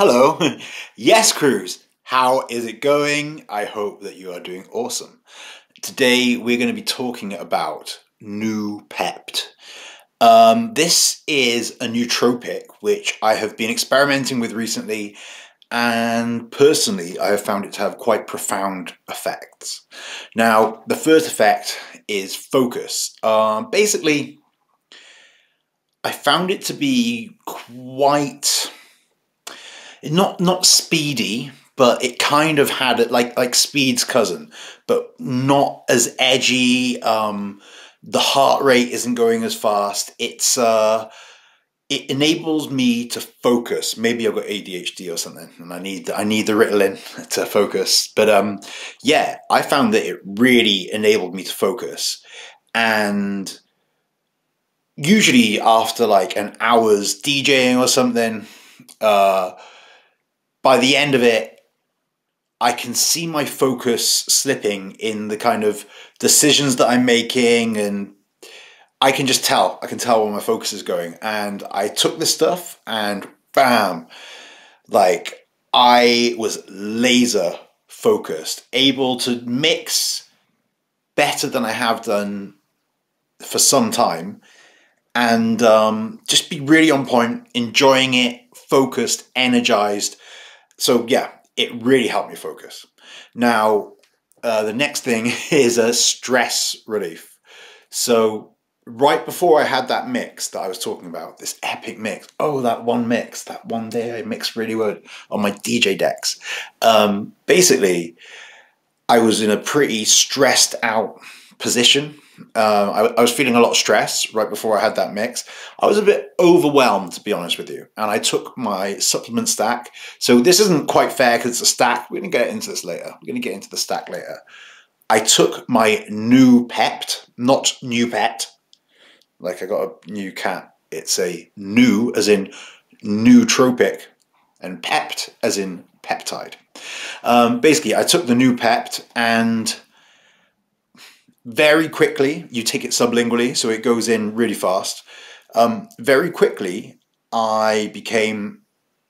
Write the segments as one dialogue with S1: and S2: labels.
S1: Hello. yes, Cruz. How is it going? I hope that you are doing awesome. Today we're going to be talking about Noopept. Um, this is a nootropic which I have been experimenting with recently, and personally, I have found it to have quite profound effects. Now, the first effect is focus. Um, basically, I found it to be quite not not speedy, but it kind of had it like like Speed's cousin, but not as edgy. Um, the heart rate isn't going as fast. It's uh, it enables me to focus. Maybe I've got ADHD or something, and I need I need the Ritalin to focus. But um, yeah, I found that it really enabled me to focus, and usually after like an hour's DJing or something, uh, by the end of it, I can see my focus slipping in the kind of decisions that I'm making and I can just tell. I can tell where my focus is going. And I took this stuff and bam, like I was laser focused, able to mix better than I have done for some time and um, just be really on point, enjoying it, focused, energized so yeah, it really helped me focus. Now, uh, the next thing is a stress relief. So right before I had that mix that I was talking about, this epic mix. Oh, that one mix, that one day I mixed really well on my DJ decks. Um, basically, I was in a pretty stressed out position uh, I, I, was feeling a lot of stress right before I had that mix. I was a bit overwhelmed, to be honest with you, and I took my supplement stack. So this isn't quite fair because it's a stack. We're going to get into this later. We're going to get into the stack later. I took my Noopept, not new pet, like I got a new cat. It's a new, as in nootropic, and pept, as in peptide. Um, basically, I took the new pept and very quickly, you take it sublingually, so it goes in really fast. Um, very quickly, I became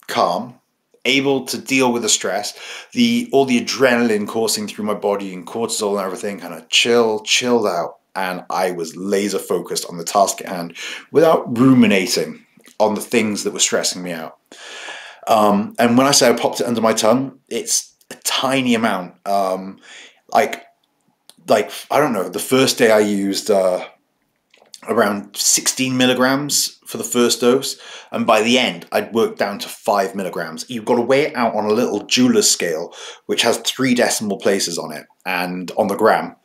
S1: calm, able to deal with the stress, the all the adrenaline coursing through my body and cortisol and everything, kind of chill, chilled out, and I was laser focused on the task at hand without ruminating on the things that were stressing me out. Um, and when I say I popped it under my tongue, it's a tiny amount. Um, like like I don't know. The first day I used uh, around 16 milligrams for the first dose, and by the end I'd worked down to five milligrams. You've got to weigh it out on a little jeweler's scale, which has three decimal places on it, and on the gram,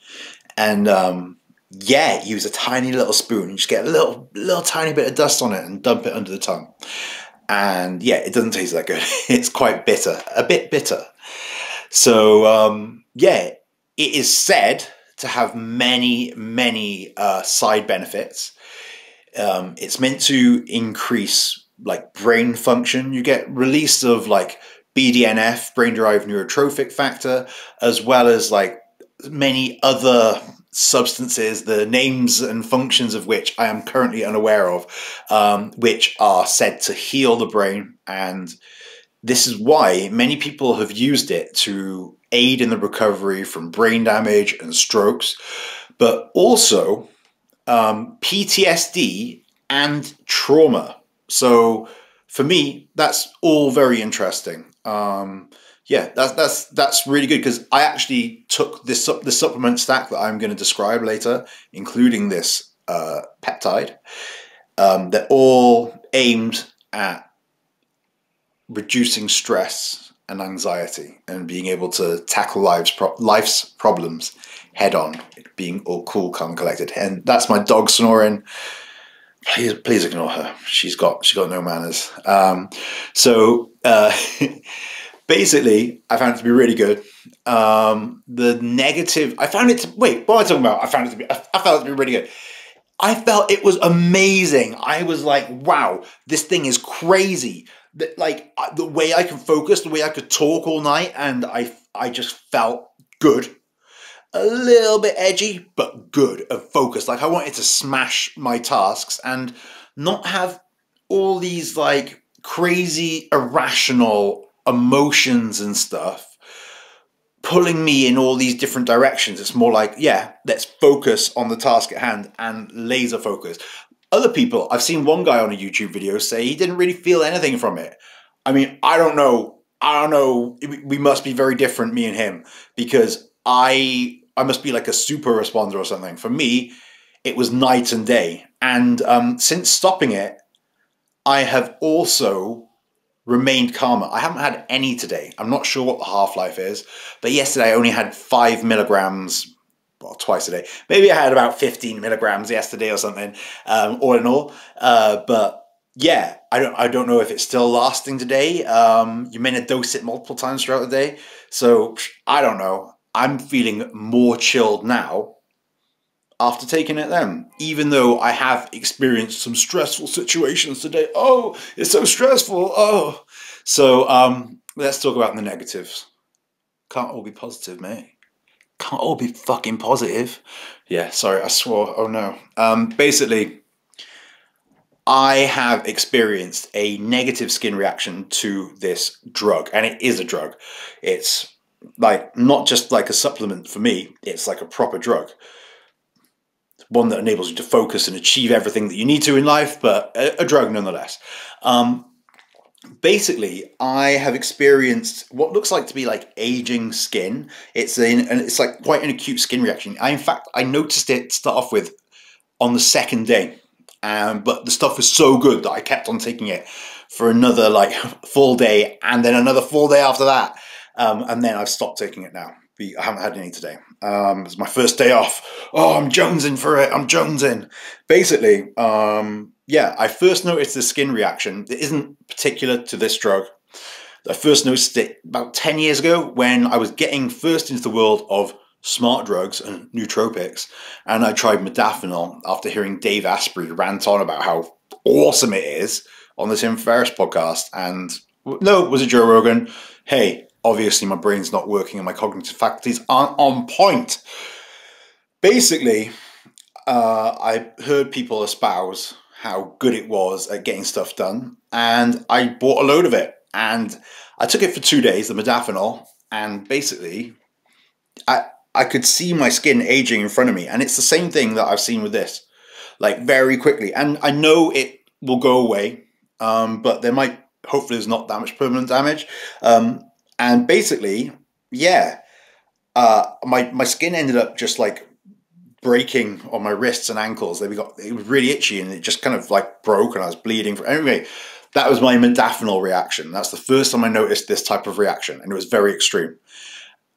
S1: and um, yeah, use a tiny little spoon. You just get a little, little tiny bit of dust on it and dump it under the tongue. And yeah, it doesn't taste that good. it's quite bitter, a bit bitter. So um, yeah, it is said to have many, many uh, side benefits. Um, it's meant to increase like brain function. You get release of like BDNF, brain derived neurotrophic factor, as well as like many other substances, the names and functions of which I am currently unaware of, um, which are said to heal the brain. And this is why many people have used it to aid in the recovery from brain damage and strokes, but also um, PTSD and trauma. So for me, that's all very interesting. Um, yeah, that's that's that's really good because I actually took this up the supplement stack that I'm going to describe later, including this uh, peptide. Um, they're all aimed at reducing stress and anxiety and being able to tackle life's, pro- life's problems head on, being all cool, calm, and collected. And that's my dog snoring. Please, please ignore her. She's got she's got no manners. Um, so uh, basically, I found it to be really good. Um, the negative, I found it to wait. What am I talking about? I found it to be. I, I felt it to be really good. I felt it was amazing. I was like, wow, this thing is crazy like uh, the way I can focus, the way I could talk all night, and I I just felt good. A little bit edgy, but good and focused. Like I wanted to smash my tasks and not have all these like crazy, irrational emotions and stuff pulling me in all these different directions. It's more like, yeah, let's focus on the task at hand and laser focus. Other people, I've seen one guy on a YouTube video say he didn't really feel anything from it. I mean, I don't know. I don't know. We must be very different, me and him, because I I must be like a super responder or something. For me, it was night and day. And um, since stopping it, I have also remained calmer. I haven't had any today. I'm not sure what the half life is, but yesterday I only had five milligrams, well, twice a day. Maybe I had about 15 milligrams yesterday or something, um, all in all. Uh, but yeah, I don't, I don't know if it's still lasting today. Um, you may have dosed it multiple times throughout the day. So I don't know. I'm feeling more chilled now after taking it then, even though I have experienced some stressful situations today. Oh, it's so stressful. Oh, so um, let's talk about the negatives. Can't all be positive, mate. Can't all be fucking positive. Yeah, sorry, I swore. Oh no. Um, basically, I have experienced a negative skin reaction to this drug, and it is a drug. It's like not just like a supplement for me, it's like a proper drug one that enables you to focus and achieve everything that you need to in life, but a, a drug nonetheless. Um, basically, I have experienced what looks like to be like aging skin. It's in, and it's like quite an acute skin reaction. I, in fact, I noticed it start off with on the second day, um, but the stuff was so good that I kept on taking it for another like full day, and then another full day after that, um, and then I've stopped taking it now. I haven't had any today. Um, it's my first day off. Oh, I'm jonesing for it. I'm jonesing. Basically, um, yeah, I first noticed the skin reaction. It isn't particular to this drug. I first noticed it about 10 years ago when I was getting first into the world of smart drugs and nootropics. And I tried modafinil after hearing Dave Asprey rant on about how awesome it is on the Tim Ferriss podcast. And no, it was a Joe Rogan. Hey, obviously my brain's not working and my cognitive faculties aren't on point. Basically, uh, I heard people espouse how good it was at getting stuff done, and I bought a load of it. And I took it for two days, the modafinil, and basically, I I could see my skin aging in front of me, and it's the same thing that I've seen with this, like very quickly. And I know it will go away, um, but there might hopefully there's not that much permanent damage. Um, and basically, yeah, uh, my my skin ended up just like breaking on my wrists and ankles. They got it was really itchy and it just kind of like broke and I was bleeding. For, anyway, that was my modafinil reaction. That's the first time I noticed this type of reaction, and it was very extreme.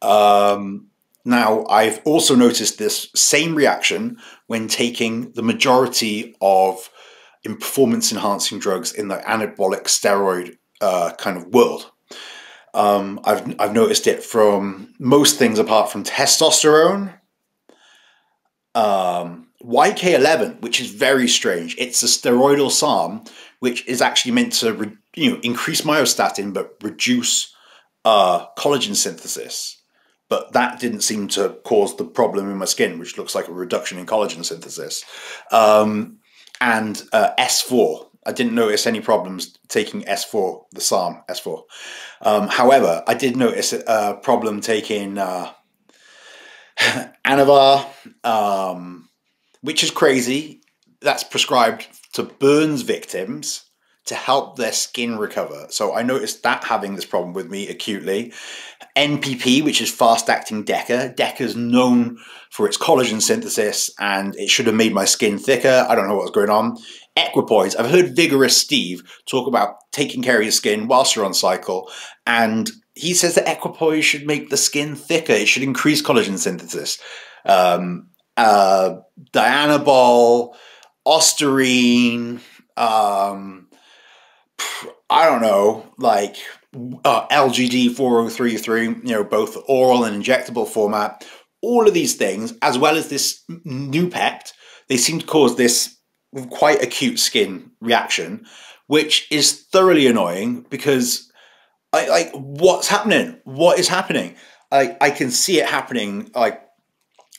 S1: Um, now, I've also noticed this same reaction when taking the majority of performance enhancing drugs in the anabolic steroid uh, kind of world. Um, I've, I've noticed it from most things apart from testosterone. Um, YK11, which is very strange. It's a steroidal SARM, which is actually meant to you know increase myostatin but reduce uh, collagen synthesis. But that didn't seem to cause the problem in my skin, which looks like a reduction in collagen synthesis. Um, and uh, S4, I didn't notice any problems taking S4, the SARM S4. Um, however, I did notice a problem taking uh, Anavar, um, which is crazy. That's prescribed to burns victims to help their skin recover. So I noticed that having this problem with me acutely. NPP, which is fast acting DECA. DECA is known for its collagen synthesis and it should have made my skin thicker. I don't know what's going on. Equipoise. I've heard Vigorous Steve talk about taking care of your skin whilst you're on cycle, and he says that equipoise should make the skin thicker. It should increase collagen synthesis. Um, uh, Dianabol, Ostarine, um, I don't know, like uh, LGD 4033, you know, both oral and injectable format. All of these things, as well as this Noopept, they seem to cause this quite acute skin reaction, which is thoroughly annoying because I like what's happening? What is happening? I, I can see it happening like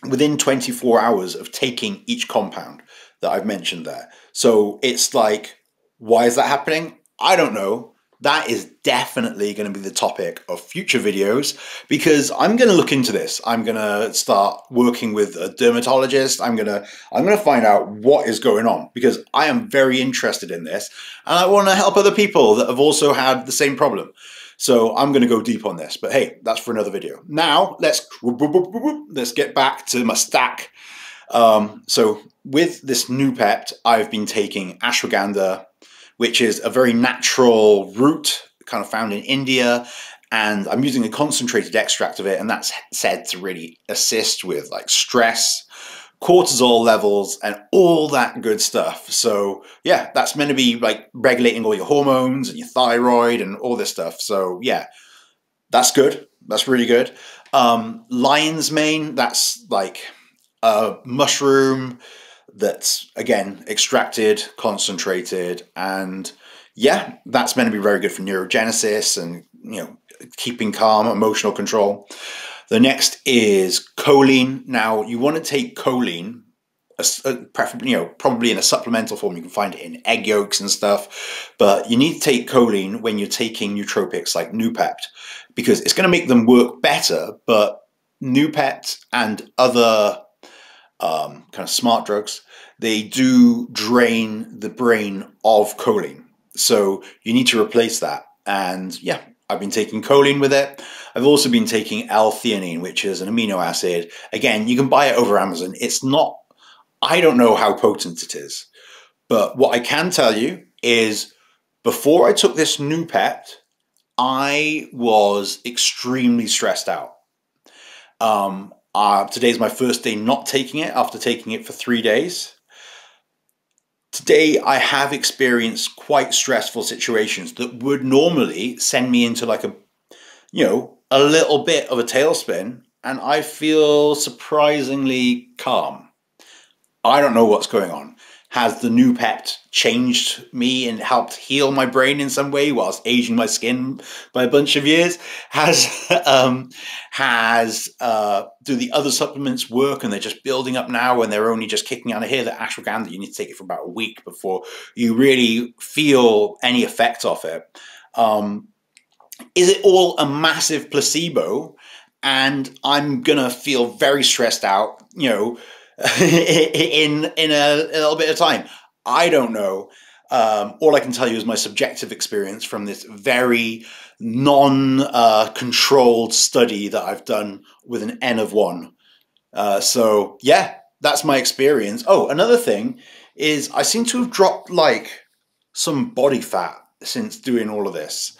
S1: within 24 hours of taking each compound that I've mentioned there. So it's like, why is that happening? I don't know that is definitely going to be the topic of future videos because I'm going to look into this. I'm going to start working with a dermatologist. I'm going to I'm going to find out what is going on because I am very interested in this and I want to help other people that have also had the same problem. So I'm going to go deep on this, but hey, that's for another video. Now let's let's get back to my stack. Um, so with this Noopept, I've been taking ashwagandha, which is a very natural root kind of found in India. And I'm using a concentrated extract of it, and that's said to really assist with like stress, cortisol levels, and all that good stuff. So, yeah, that's meant to be like regulating all your hormones and your thyroid and all this stuff. So, yeah, that's good. That's really good. Um, lion's mane, that's like a mushroom that's again extracted, concentrated, and yeah, that's meant to be very good for neurogenesis and you know keeping calm, emotional control. The next is choline. Now you want to take choline, preferably you know probably in a supplemental form. You can find it in egg yolks and stuff, but you need to take choline when you're taking nootropics like Noopept because it's going to make them work better. But Noopept and other um, kind of smart drugs, they do drain the brain of choline. So you need to replace that. And yeah, I've been taking choline with it. I've also been taking L-theanine, which is an amino acid. Again, you can buy it over Amazon. It's not, I don't know how potent it is. But what I can tell you is before I took this Noopept, I was extremely stressed out. Um, uh, today's my first day not taking it after taking it for three days. Today, I have experienced quite stressful situations that would normally send me into like a, you know, a little bit of a tailspin, and I feel surprisingly calm. I don't know what's going on. Has the Noopept changed me and helped heal my brain in some way whilst aging my skin by a bunch of years? Has um, has uh, do the other supplements work and they're just building up now and they're only just kicking out of here? The ashwagandha you need to take it for about a week before you really feel any effect of it. Um, is it all a massive placebo? And I'm gonna feel very stressed out, you know, in in a, a, little bit of time. I don't know. Um, all I can tell you is my subjective experience from this very non-controlled uh, study that I've done with an N of one. Uh, so yeah, that's my experience. Oh, another thing is I seem to have dropped like some body fat since doing all of this.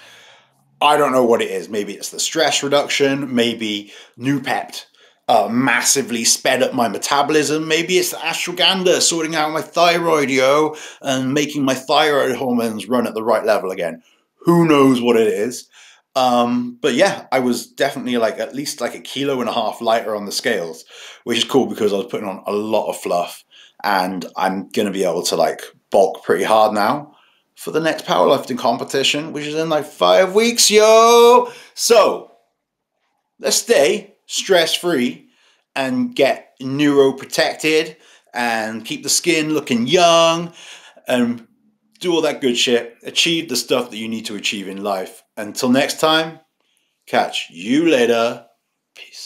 S1: I don't know what it is. Maybe it's the stress reduction. Maybe Noopept uh, massively sped up my metabolism. Maybe it's the ashwagandha sorting out my thyroid, yo, and making my thyroid hormones run at the right level again. Who knows what it is? Um, but yeah, I was definitely like at least like a kilo and a half lighter on the scales, which is cool because I was putting on a lot of fluff and I'm going to be able to like bulk pretty hard now for the next powerlifting competition, which is in like five weeks, yo. So let's stay stress free and get neuroprotected and keep the skin looking young and do all that good shit. Achieve the stuff that you need to achieve in life. Until next time, catch you later. Peace.